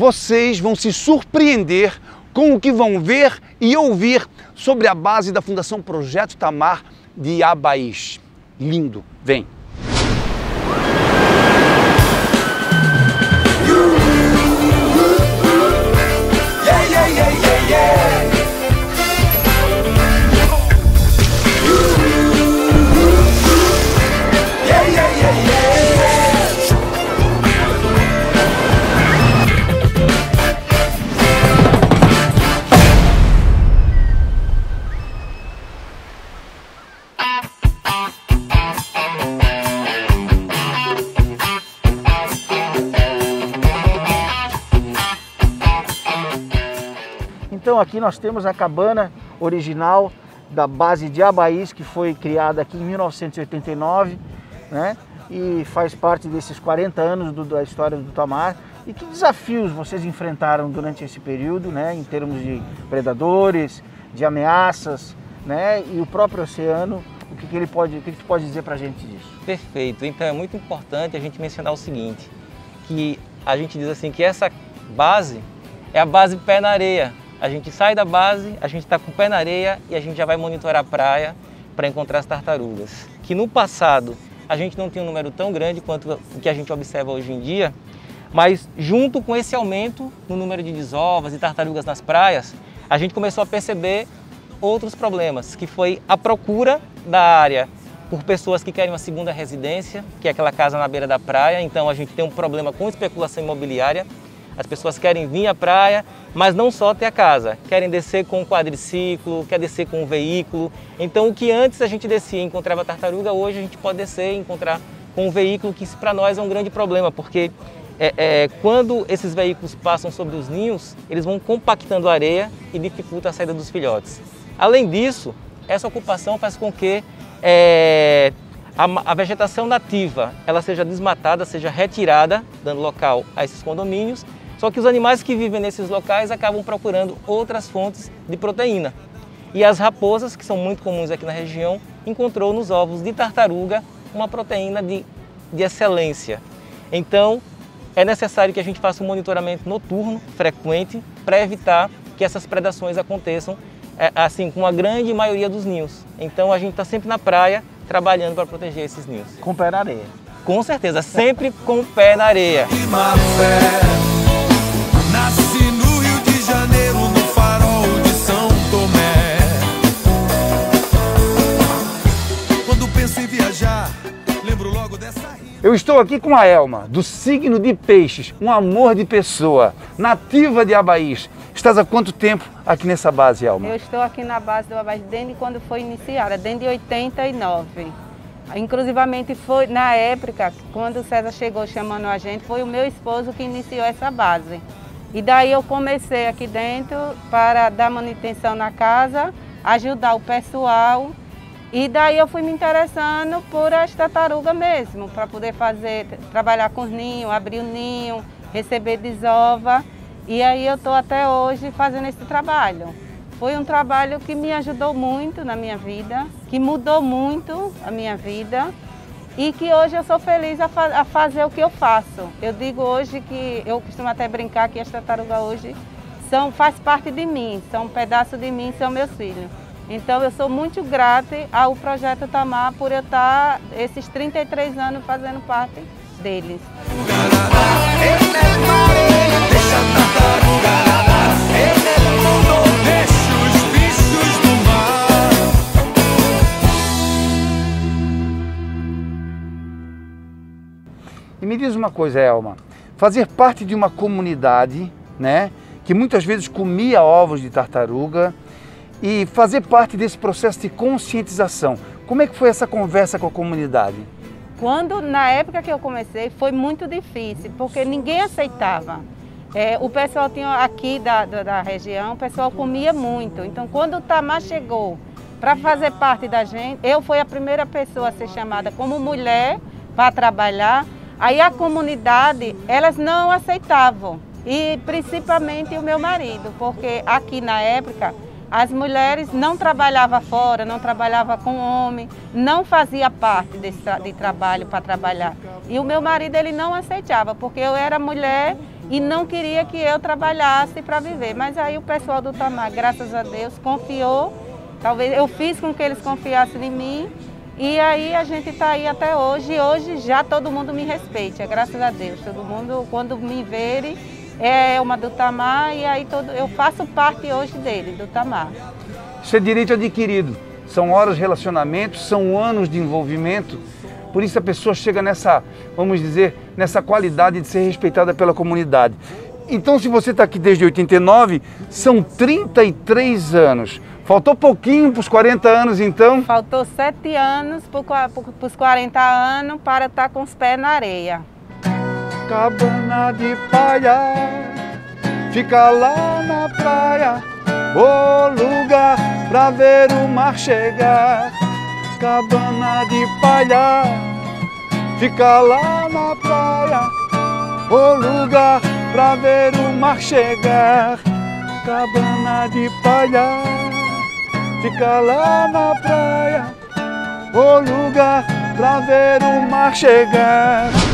vocês vão se surpreender com o que vão ver e ouvir sobre a base da Fundação Projeto Tamar de Abaís. Lindo, vem! Então aqui nós temos a cabana original da base de Abaís, que foi criada aqui em 1989, né? E faz parte desses 40 anos do, da história do Tamar. E que desafios vocês enfrentaram durante esse período, né? Em termos de predadores, de ameaças, né? E o próprio oceano, o que, que ele pode, o que, que tu pode dizer para a gente disso? Perfeito. Então é muito importante a gente mencionar o seguinte, que a gente diz assim que essa base é a base pé na areia, a gente sai da base, a gente está com o pé na areia e a gente já vai monitorar a praia para encontrar as tartarugas. Que no passado a gente não tinha um número tão grande quanto o que a gente observa hoje em dia, mas junto com esse aumento no número de desovas e tartarugas nas praias, a gente começou a perceber outros problemas, que foi a procura da área por pessoas que querem uma segunda residência, que é aquela casa na beira da praia. Então a gente tem um problema com especulação imobiliária. As pessoas querem vir à praia, mas não só ter a casa, querem descer com um quadriciclo, quer descer com um veículo. Então o que antes a gente descia e encontrava tartaruga, hoje a gente pode descer e encontrar com um veículo, que para nós é um grande problema, porque é, é, quando esses veículos passam sobre os ninhos, eles vão compactando a areia e dificulta a saída dos filhotes. Além disso, essa ocupação faz com que é, a, a, vegetação nativa ela seja desmatada, seja retirada, dando local a esses condomínios só que os animais que vivem nesses locais acabam procurando outras fontes de proteína. E as raposas, que são muito comuns aqui na região, encontrou nos ovos de tartaruga uma proteína de, de excelência. Então, é necessário que a gente faça um monitoramento noturno, frequente, para evitar que essas predações aconteçam é, assim com a grande maioria dos ninhos. Então, a gente está sempre na praia trabalhando para proteger esses ninhos. Com pé na areia. Com certeza, sempre com o pé na areia. Viajar, lembro logo dessa rima. Eu estou aqui com a Elma, do signo de Peixes, um amor de pessoa, nativa de Abaís. Estás há quanto tempo aqui nessa base, Elma? Eu estou aqui na base do Abaís desde quando foi iniciada, desde 89. Inclusivamente foi na época, quando o César chegou chamando a gente, foi o meu esposo que iniciou essa base. E daí eu comecei aqui dentro para dar manutenção na casa, ajudar o pessoal. E daí eu fui me interessando por as tartarugas mesmo, para poder fazer, trabalhar com os ninhos, abrir o ninho, receber desova. E aí eu estou até hoje fazendo esse trabalho. Foi um trabalho que me ajudou muito na minha vida, que mudou muito a minha vida e que hoje eu sou feliz a, fa a, fazer o que eu faço. Eu digo hoje que, eu costumo até brincar que as tartarugas hoje são, faz parte de mim, são um pedaço de mim, são meus filhos. Então eu sou muito grata ao Projeto Tamar por eu estar esses 33 anos fazendo parte deles. E me diz uma coisa, Elma, fazer parte de uma comunidade, né, que muitas vezes comia ovos de tartaruga e fazer parte desse processo de conscientização. Como é que foi essa conversa com a comunidade? Quando, na época que eu comecei, foi muito difícil, porque ninguém aceitava. É, o pessoal tinha aqui da, da, da, região, o pessoal comia muito. Então, quando o Tamar chegou para fazer parte da gente, eu fui a primeira pessoa a ser chamada como mulher para trabalhar. Aí a comunidade, elas não aceitavam, e principalmente o meu marido, porque aqui na época as mulheres não trabalhavam fora, não trabalhavam com homem, não fazia parte desse tra de trabalho para trabalhar. E o meu marido ele não aceitava, porque eu era mulher e não queria que eu trabalhasse para viver. Mas aí o pessoal do Tamar, graças a Deus, confiou. Talvez eu fiz com que eles confiassem em mim. E aí a gente está aí até hoje. E hoje já todo mundo me respeita, graças a Deus. Todo mundo, quando me verem, é uma do Tamar e aí todo, eu faço parte hoje dele, do Tamar. Isso é direito adquirido. São horas de relacionamento, são anos de envolvimento. Por isso a pessoa chega nessa, vamos dizer, nessa qualidade de ser respeitada pela comunidade. Então, se você está aqui desde 89, são 33 anos. Faltou pouquinho para os 40 anos, então? Faltou sete anos para os 40 anos para estar tá com os pés na areia. Cabana de palha, fica lá na praia, o lugar para ver o mar chegar cabana de palha, fica lá na praia, o lugar pra ver o mar chegar. Cabana de palha, fica lá na praia, o lugar pra ver o mar chegar.